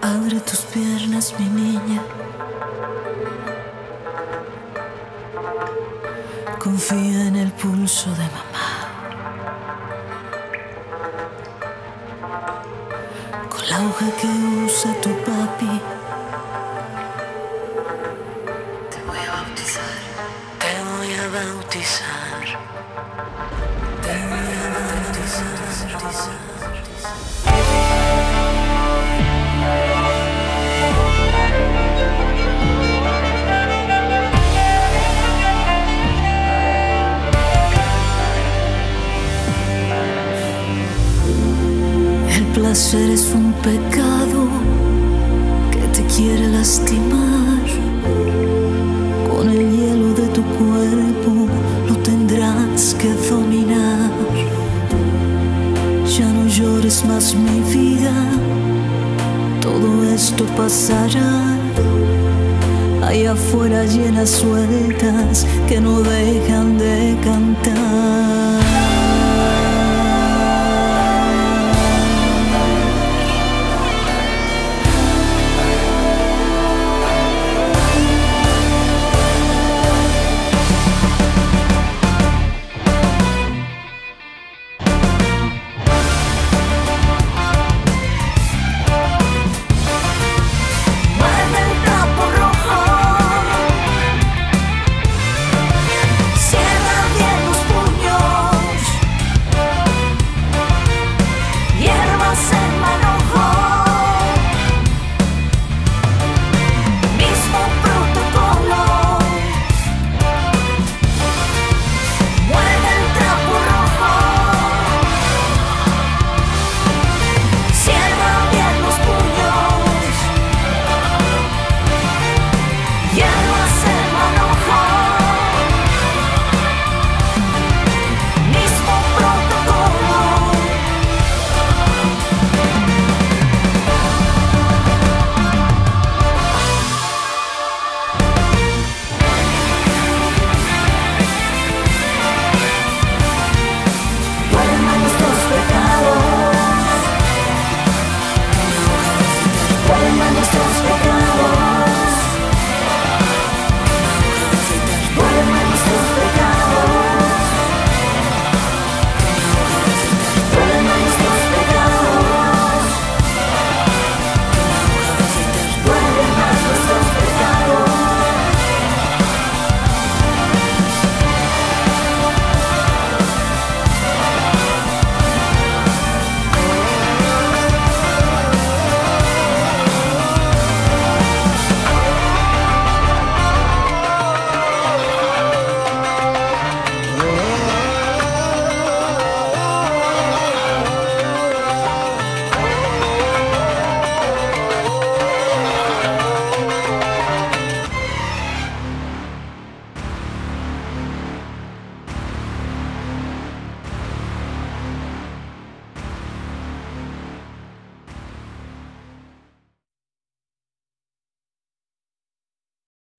Abre tus piernas, mi niña. Confía en el pulso de mamá. Con la hoja que usa tu papi. Placer es un pecado que te quiere lastimar. Llores más mi vida, todo esto pasará. Allá afuera llenas sueltas que no dejan de cantar.